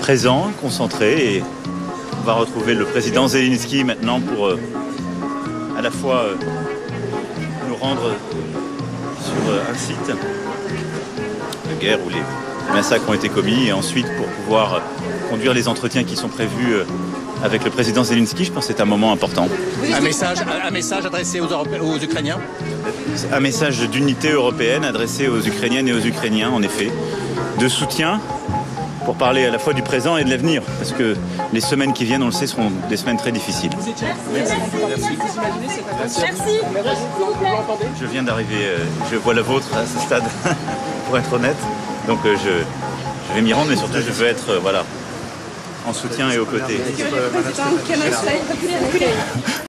présent, concentré. Et on va retrouver le président Zelensky maintenant pour euh, à la fois euh, nous rendre sur euh, un site de guerre où les massacres ont été commis et ensuite pour pouvoir conduire les entretiens qui sont prévus avec le président Zelensky. Je pense que c'est un moment important. Un message, un message adressé aux, Europé- aux Ukrainiens? Un message d'unité européenne adressé aux Ukrainiennes et aux Ukrainiens, en effet, de soutien pour parler à la fois du présent et de l'avenir, parce que les semaines qui viennent, on le sait, seront des semaines très difficiles. Merci. Je viens d'arriver, euh, je vois la vôtre à ce stade, pour être honnête, donc euh, je, je vais m'y rendre, mais surtout je veux être, euh, voilà, en soutien et aux côtés.